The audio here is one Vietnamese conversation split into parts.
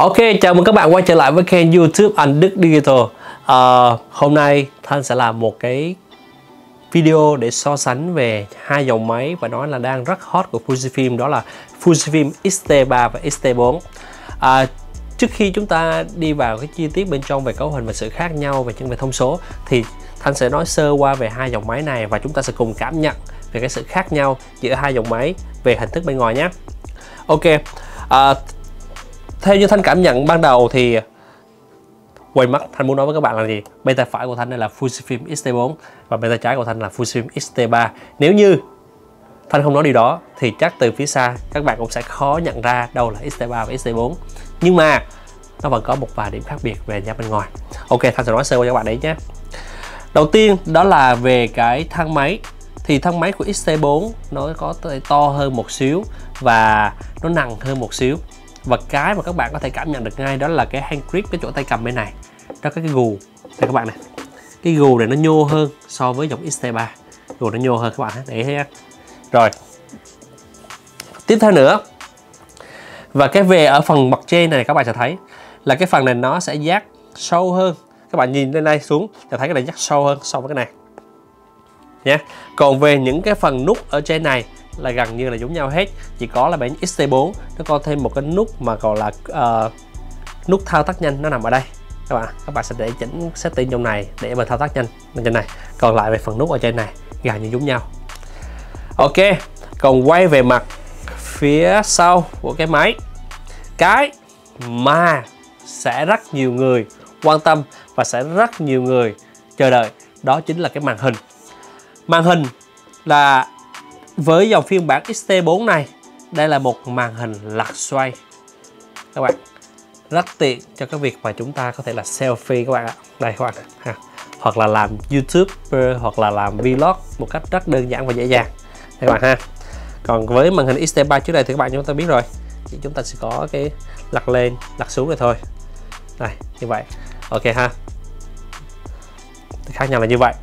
Ok, chào mừng các bạn quay trở lại với kênh YouTube Anh Đức Digital. À, hôm nay Thanh sẽ làm một cái video để so sánh về hai dòng máy và nói là đang rất hot của Fujifilm đó là Fujifilm X-T3 và X-T4. À, ờ, trước khi chúng ta đi vào cái chi tiết bên trong về cấu hình và sự khác nhau về những về thông số thì Thanh sẽ nói sơ qua về hai dòng máy này và chúng ta sẽ cùng cảm nhận về cái sự khác nhau giữa hai dòng máy về hình thức bên ngoài nhé. Ok, à, theo như thanh cảm nhận ban đầu thì quay mắt, thanh muốn nói với các bạn là gì? Bên tay phải của thanh đây là Fujifilm X-T4 và bên tay trái của thanh là Fujifilm X-T3 nếu như thanh không nói điều đó, thì chắc từ phía xa các bạn cũng sẽ khó nhận ra đâu là X-T3 và X-T4 nhưng mà nó vẫn có một vài điểm khác biệt về nhà bên ngoài. Ok, thanh sẽ nói sơ qua cho các bạn đấy nhé. Đầu tiên, đó là về cái thang máy. Thì thân máy của XT4 nó có to hơn một xíu và nó nặng hơn một xíu và cái mà các bạn có thể cảm nhận được ngay đó là cái hand grip cái chỗ tay cầm bên này. Đó cái gù. Đây các bạn này. Cái gù này nó nhô hơn so với dòng XT3 gù nó nhô hơn các bạn để thấy rồi. Tiếp theo nữa. Và cái về ở phần mặt trên này các bạn sẽ thấy là cái phần này nó sẽ giác sâu hơn. Các bạn nhìn lên đây xuống sẽ thấy cái này giác sâu hơn so với cái này. Nhé còn về những cái phần nút ở trên này là gần như là giống nhau hết. Chỉ có là bản XT4 nó có thêm một cái nút mà còn là uh, nút thao tác nhanh nó nằm ở đây. Các bạn các bạn sẽ để chỉnh setting trong này để mà thao tác nhanh bên trên này. Còn lại về phần nút ở trên này gần như giống nhau. Ok còn quay về mặt phía sau của cái máy. Cái mà sẽ rất nhiều người quan tâm và sẽ rất nhiều người chờ đợi đó chính là cái màn hình. Màn hình là với dòng phiên bản XT4 này, đây là một màn hình lật xoay. Các bạn, rất tiện cho cái việc mà chúng ta có thể là selfie các bạn ạ. Đây các bạn ha. Hoặc là làm YouTube hoặc là làm vlog một cách rất đơn giản và dễ dàng. Đây các bạn ha. Còn với màn hình XT3 trước đây thì các bạn chúng ta biết rồi. Thì chúng ta sẽ có cái lật lên, lật xuống rồi thôi. Đây, như vậy. Ok ha. Khác nhau là như vậy.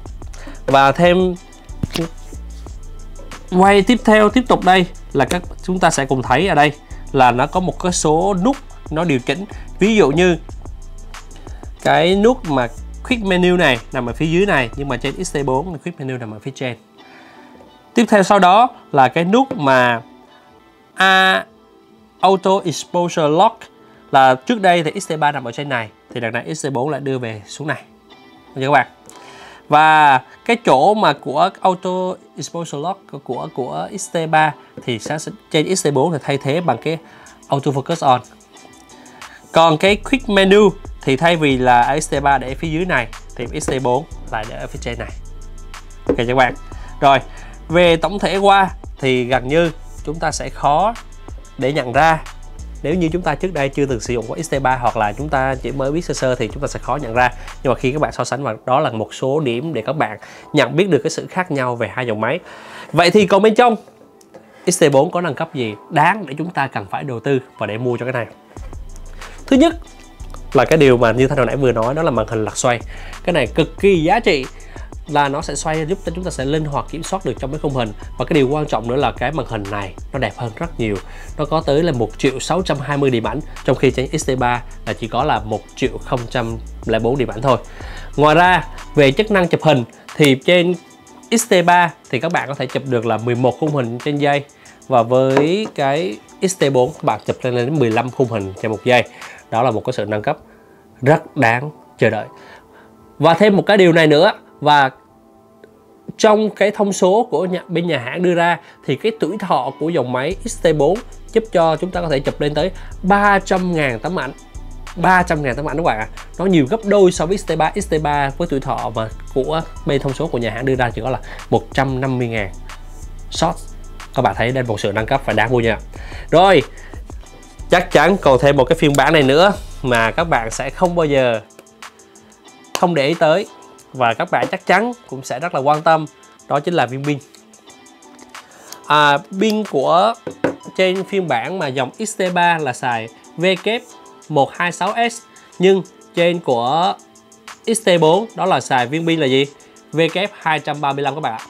Và thêm quay tiếp theo, tiếp tục đây là các chúng ta sẽ cùng thấy ở đây là nó có một cái số nút nó điều chỉnh. Ví dụ như cái nút mà quick menu này nằm ở phía dưới này, nhưng mà trên XT4 quick menu nằm ở phía trên. Tiếp theo sau đó là cái nút mà A Auto Exposure Lock là trước đây thì XT3 nằm ở trên này, thì đằng này XT4 lại đưa về xuống này. Được các bạn? Và cái chỗ mà của auto exposure lock, của của XT3 thì sẽ trên XT4 thì thay thế bằng cái auto focus on. Còn cái quick menu thì thay vì là XT3 để phía dưới này, thì XT4 lại để ở phía trên này. Ok các bạn. Rồi, về tổng thể qua thì gần như chúng ta sẽ khó để nhận ra nếu như chúng ta trước đây chưa từng sử dụng qua XT3 hoặc là chúng ta chỉ mới biết sơ sơ thì chúng ta sẽ khó nhận ra. Nhưng mà khi các bạn so sánh và đó là một số điểm để các bạn nhận biết được cái sự khác nhau về hai dòng máy. Vậy thì còn bên trong XT4 có nâng cấp gì đáng để chúng ta cần phải đầu tư và để mua cho cái này? Thứ nhất là cái điều mà như thanh hồi nãy vừa nói, đó là màn hình lật xoay. Cái này cực kỳ giá trị là nó sẽ xoay giúp cho chúng ta sẽ linh hoạt kiểm soát được trong cái khung hình. Và cái điều quan trọng nữa là cái màn hình này nó đẹp hơn rất nhiều. Nó có tới là 1 triệu 620 điểm ảnh, trong khi trên XT3 là chỉ có là 1 triệu 004 điểm ảnh thôi. Ngoài ra, về chức năng chụp hình thì trên XT3 thì các bạn có thể chụp được là 11 khung hình trên giây. Và với cái XT4 các bạn chụp lên đến 15 khung hình trên một giây. Đó là một cái sự nâng cấp rất đáng chờ đợi. Và thêm một cái điều này nữa và trong cái thông số của nhà, bên nhà hãng đưa ra thì cái tuổi thọ của dòng máy XT4 giúp cho chúng ta có thể chụp lên tới 300.000 tấm ảnh. 300.000 tấm ảnh các bạn ạ. Nó nhiều gấp đôi so với XT3 XT3 với tuổi thọ mà của bên thông số của nhà hãng đưa ra chỉ có là 150.000 shot các bạn thấy đây một sự nâng cấp phải đáng mua nha. Rồi chắc chắn còn thêm một cái phiên bản này nữa mà các bạn sẽ không bao giờ không để ý tới và các bạn chắc chắn cũng sẽ rất là quan tâm đó chính là viên pin. À, pin của trên phiên bản mà dòng XT3 là xài W126S nhưng trên của XT4 đó là xài viên pin là gì? W235 các bạn ạ.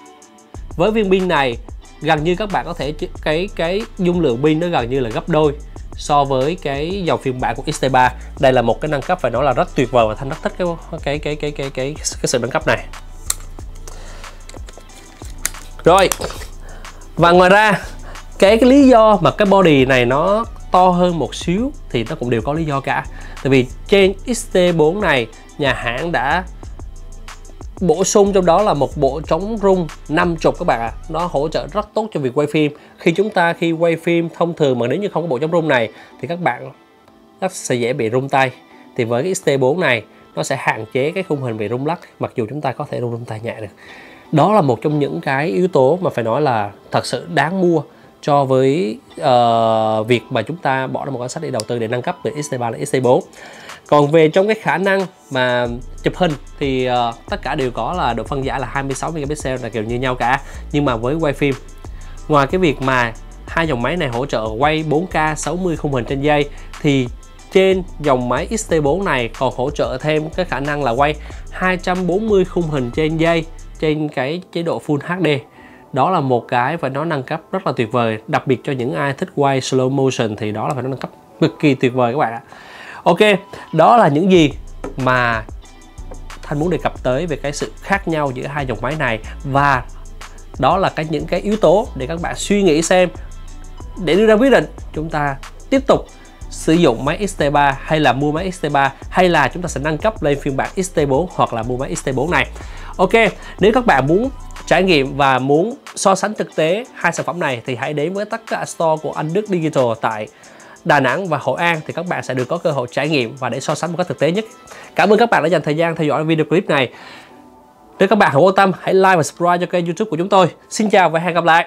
Với viên pin này gần như các bạn có thể cái cái dung lượng pin nó gần như là gấp đôi so với cái dòng phiên bản của XT3 đây là một cái nâng cấp phải nói là rất tuyệt vời và thanh rất thích cái cái cái cái cái cái, cái sự nâng cấp này. Rồi. Và ngoài ra cái, cái lý do mà cái body này nó to hơn một xíu thì nó cũng đều có lý do cả. Tại vì trên XT4 này nhà hãng đã bổ sung trong đó là một bộ chống rung 50 các bạn ạ. À. nó hỗ trợ rất tốt cho việc quay phim. Khi chúng ta khi quay phim thông thường mà nếu như không có bộ chống rung này thì các bạn rất sẽ dễ bị rung tay. Thì với cái XT4 này nó sẽ hạn chế cái khung hình bị rung lắc mặc dù chúng ta có thể rung rung tay nhẹ được. Đó là một trong những cái yếu tố mà phải nói là thật sự đáng mua cho với uh, việc mà chúng ta bỏ ra một cái sách để đầu tư để nâng cấp từ XT3 đến XT4 còn về trong cái khả năng mà chụp hình thì uh, tất cả đều có là độ phân giải là 26 megapixel là kiểu như nhau cả nhưng mà với quay phim. Ngoài cái việc mà hai dòng máy này hỗ trợ quay 4K 60 khung hình trên giây thì trên dòng máy XT4 này còn hỗ trợ thêm cái khả năng là quay 240 khung hình trên giây trên cái chế độ Full HD đó là một cái phải nói nâng cấp rất là tuyệt vời đặc biệt cho những ai thích quay slow motion thì đó là phải nói nâng cấp cực kỳ tuyệt vời các bạn ạ ok đó là những gì mà thanh muốn đề cập tới về cái sự khác nhau giữa hai dòng máy này. Và đó là cái những cái yếu tố để các bạn suy nghĩ xem. Để đưa ra quyết định chúng ta tiếp tục sử dụng máy XT3 hay là mua máy XT3 hay là chúng ta sẽ nâng cấp lên phiên bản XT4 hoặc là mua máy XT4 này. Ok, nếu các bạn muốn trải nghiệm và muốn so sánh thực tế hai sản phẩm này thì hãy đến với tất cả store của Anh Đức Digital tại Đà Nẵng và Hội An thì các bạn sẽ được có cơ hội trải nghiệm và để so sánh một cách thực tế nhất. Cảm ơn các bạn đã dành thời gian theo dõi video clip này. Nếu các bạn hữu quan tâm, hãy like và subscribe cho kênh youtube của chúng tôi. Xin chào và hẹn gặp lại.